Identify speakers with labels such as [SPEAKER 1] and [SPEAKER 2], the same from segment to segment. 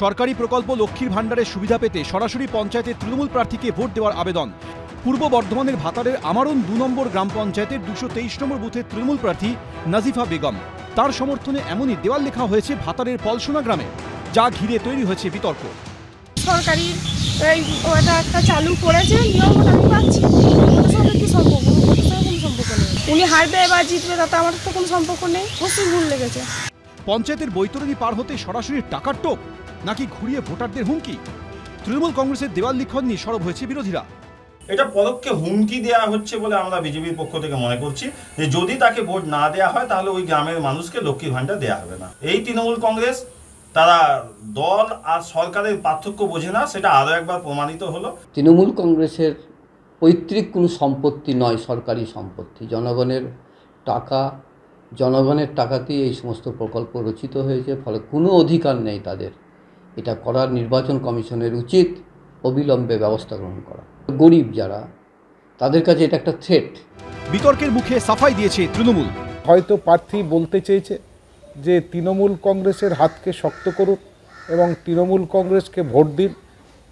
[SPEAKER 1] সরকারি প্রকল্প লক্ষ্মীর ভাণ্ডারের সুবিধা পেতে সরাসরি পঞ্চায়েতের তৃণমূল প্রার্থীকে ভোট দেওয়ার আবেদন। পূর্ব বর্ধমানের ভাতারের আমারণ দু নম্বর গ্রাম পঞ্চায়েতের দুশো তেইশ নম্বর বুথের তৃণমূল প্রার্থী নাজিফা বেগম। তার সমর্থনে এমনই দেওয়াল লেখা হয়েছে ভাতারের পলসোনা গ্রামে, যা ঘিরে তৈরি হয়েছে বিতর্ক।
[SPEAKER 2] সরকারি একটা চালু করেছে সম্পর্ক সম্পর্ক নেই। উনি হারবে বা জিতবে তাতে আমার তো কোনো সম্পর্ক নেই। অবশ্যই ভুল লেগেছে।
[SPEAKER 1] পঞ্চায়েতের বৈতরণী পার হতে সরাসরি টাকার টোপ নাকি ঘুরিয়ে ভোটারদের হুমকি? তৃণমূল কংগ্রেসের দেওয়াল লিখন নিয়ে সরব হয়েছে বিরোধীরা।
[SPEAKER 3] এটা পরোক্ষে হুমকি দেওয়া হচ্ছে বলে আমরা বিজেপির পক্ষ থেকে মনে করছি। যে যদি তাকে ভোট না দেওয়া হয় তাহলে ওই গ্রামের মানুষকে লক্ষ্মীর ভাণ্ডার দেওয়া হবে না। এই তৃণমূল কংগ্রেস তারা দল আর সরকারের পার্থক্য বোঝে না সেটা আরও একবার প্রমাণিত হলো।
[SPEAKER 4] তৃণমূল কংগ্রেসের পৈতৃক কোনো সম্পত্তি নয় সরকারি সম্পত্তি। জনগণের টাকা জনগণের টাকাতেই এই সমস্ত প্রকল্প রচিত হয়েছে ফলে কোনো অধিকার নেই তাদের। এটা করার নির্বাচন কমিশনের উচিত অবিলম্বে ব্যবস্থা গ্রহণ করা। গরিব যারা তাদের কাছে এটা একটা থ্রেট
[SPEAKER 1] বিতর্কের মুখে সাফাই দিয়েছে তৃণমূল।
[SPEAKER 5] হয়তো প্রার্থী বলতে চেয়েছে যে তৃণমূল কংগ্রেসের হাতকে শক্ত করুন এবং তৃণমূল কংগ্রেসকে ভোট দিন।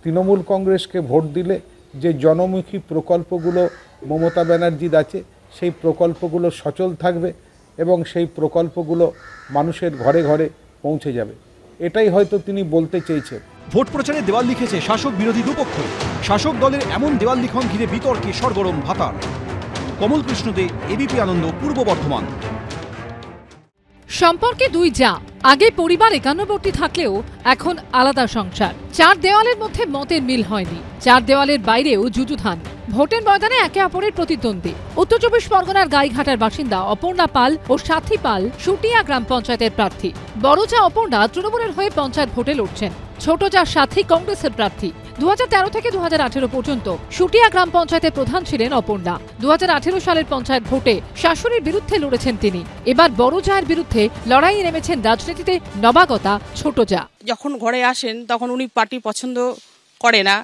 [SPEAKER 5] তৃণমূল কংগ্রেসকে ভোট দিলে যে জনমুখী প্রকল্পগুলো মমতা ব্যানার্জির আছে সেই প্রকল্পগুলো সচল থাকবে। এবং সেই প্রকল্পগুলো মানুষের ঘরে ঘরে পৌঁছে যাবে। এটাই হয়তো তিনি বলতে চেয়েছেন।
[SPEAKER 1] ভোট প্রচারে দেওয়াল লিখেছে শাসক বিরোধী দুপক্ষ। শাসক দলের এমন দেওয়াল লিখন ঘিরে বিতর্কে সরগরম ভাতার। কমল কৃষ্ণ দে এবিপি আনন্দ পূর্ব বর্ধমান।
[SPEAKER 6] সম্পর্কে দুই যা আগে পরিবার একান্নবর্তী থাকলেও এখন আলাদা সংসার। চার দেওয়ালের মধ্যে মতের মিল হয়নি। চার দেওয়ালের বাইরেও যুযুধান। ভোটের ময়দানে একে অপরের প্রতিদ্বন্দ্বী। উত্তর চব্বিশ পরগনার গাইঘাটার বাসিন্দা অপর্ণা পাল ও সাথী পাল সুটিয়া গ্রাম পঞ্চায়েতের প্রার্থী। বড় যা অপর্ণা তৃণমূলের হয়ে পঞ্চায়েত ভোটে লড়ছেন। ছোট যা সাথী কংগ্রেসের প্রার্থী। দু হাজার তেরো থেকে দু হাজার আঠেরো পর্যন্ত সুটিয়া গ্রাম পঞ্চায়েতের প্রধান ছিলেন অপর্ণা। দু হাজার আঠেরো সালের পঞ্চায়েত ভোটে শাশুড়ির বিরুদ্ধে লড়েছেন তিনি। এবার বড় জায়ের বিরুদ্ধে লড়াইয়ে নেমেছেন রাজনীতিতে নবাগতা ছোট যা
[SPEAKER 7] যখন ঘরে আসেন, তখন উনি পার্টি পছন্দ করে না।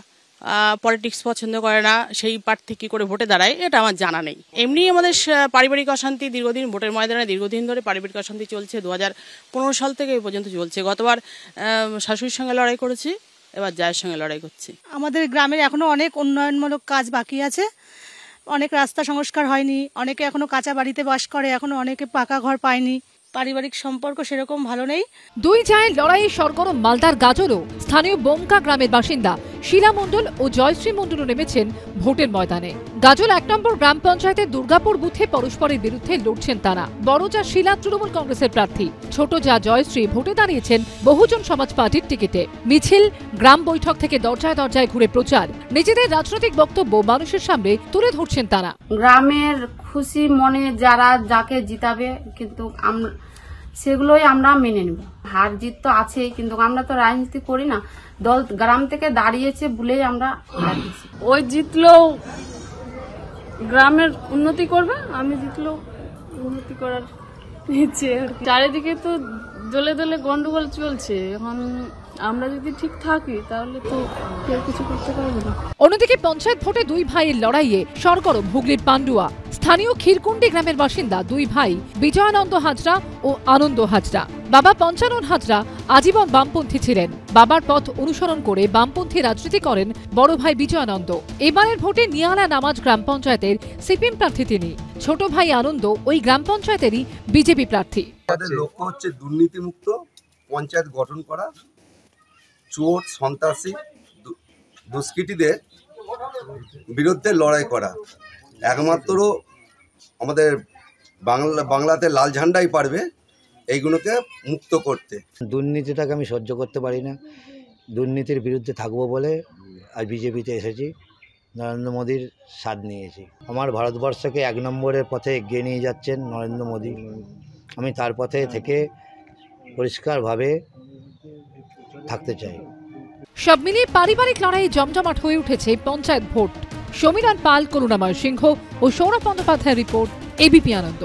[SPEAKER 7] পলিটিক্স পছন্দ করে না সেই প্রার্থী কী করে ভোটে দাঁড়ায় এটা আমার জানা নেই। এমনি আমাদের পারিবারিক অশান্তি দীর্ঘদিন ভোটের ময়দানে দীর্ঘদিন ধরে পারিবারিক অশান্তি চলছে দু হাজার পনেরো সাল থেকে এই পর্যন্ত চলছে। গতবার শাশুড়ির সঙ্গে লড়াই করেছি এবার জায়ের সঙ্গে লড়াই করছি।
[SPEAKER 8] আমাদের গ্রামের এখনও অনেক উন্নয়নমূলক কাজ বাকি আছে। অনেক রাস্তা সংস্কার হয়নি অনেকে এখনও কাঁচা বাড়িতে বাস করে এখনও অনেকে পাকা ঘর পায়নি। পারিবারিক সম্পর্ক সেরকম ভালো নেই।
[SPEAKER 6] দুই জায়ের লড়াইয়ে সরগরম মালদার গাজলও। স্থানীয় বোমকা গ্রামের বাসিন্দা শিলা মণ্ডল ও জয়শ্রী মণ্ডলও নেমেছেন ভোটের ময়দানে। গাজল এক নম্বর গ্রাম পঞ্চায়েতের দুর্গাপুর বুথে পরস্পরের বিরুদ্ধে লড়ছেন তারা। বড় যা শিলা তৃণমূল কংগ্রেসের প্রার্থী, ছোট যা জয়শ্রী ভোটে দাঁড়িয়েছেন বহুজন সমাজ পার্টির টিকিটে। মিছিল, গ্রাম বৈঠক থেকে দরজায় দরজায় ঘুরে প্রচার। নিজেদের রাজনৈতিক বক্তব্য মানুষের সামনে তুলে ধরছেন তারা।
[SPEAKER 9] গ্রামের খুশি মনে যারা যাকে জিতাবে, কিন্তু সেগুলোই আমরা মেনে নেব। হার জিত তো আছেই, কিন্তু আমরা তো রাজনীতি করি না। দল গ্রাম থেকে দাঁড়িয়েছে বলেই আমরা
[SPEAKER 2] ওই জিতলেও গ্রামের উন্নতি করবে, আমি জিতলেও উন্নতি করার চারিদিকে তো দলে দলে গন্ডগোল চলছে। এখন আমরা যদি ঠিক থাকি তাহলে তো কেউ কিছু করতে পারবে না।
[SPEAKER 6] অন্যদিকে পঞ্চায়েত ভোটে দুই ভাইয়ের লড়াইয়ে সরগরম হুগলির পান্ডুয়া। স্থানীয় ক্ষীরকুণ্ডি গ্রামের বাসিন্দা দুই ভাই বিজয়ানন্দ হাজরা ও আনন্দ হাজরা। বাবা পঞ্চানন হাজরা আজীবন বামপন্থী ছিলেন। বাবার পথ অনুসরণ করে বামপন্থী রাজনীতি করেন বড় ভাই বিজয়ানন্দ। এবারের ভোটে নিয়ালা নামাজ গ্রাম পঞ্চায়েতের সিপিএম প্রার্থী তিনি। ছোট ভাই আনন্দ ওই গ্রাম পঞ্চায়েতেরই বিজেপি প্রার্থী।
[SPEAKER 10] আমাদের লক্ষ্য হচ্ছে দুর্নীতিমুক্ত পঞ্চায়েত গঠন করা চোর, সন্ত্রাসী দুষ্কৃতীদের বিরুদ্ধে লড়াই করা। একমাত্র আমাদের বাংলা বাংলাতে লাল ঝান্ডাই পারবে এইগুলোকে মুক্ত করতে।
[SPEAKER 11] দুর্নীতিটাকে আমি সহ্য করতে পারি না। দুর্নীতির বিরুদ্ধে থাকব বলে আজ বিজেপিতে এসেছি, নরেন্দ্র মোদীর স্বাদ নিয়েছি। আমার ভারতবর্ষকে এক নম্বরের পথে এগিয়ে নিয়ে যাচ্ছেন নরেন্দ্র মোদী। আমি তার পথে থেকে পরিষ্কারভাবে থাকতে চাই।
[SPEAKER 6] সব মিলিয়ে পারিবারিক লড়াইয়ে জমজমাট হয়ে উঠেছে পঞ্চায়েত ভোট। সমীরণ পাল, করুণাময় সিংহ ও সৌরভ বন্দ্যোপাধ্যায়ের রিপোর্ট এবিপি আনন্দ।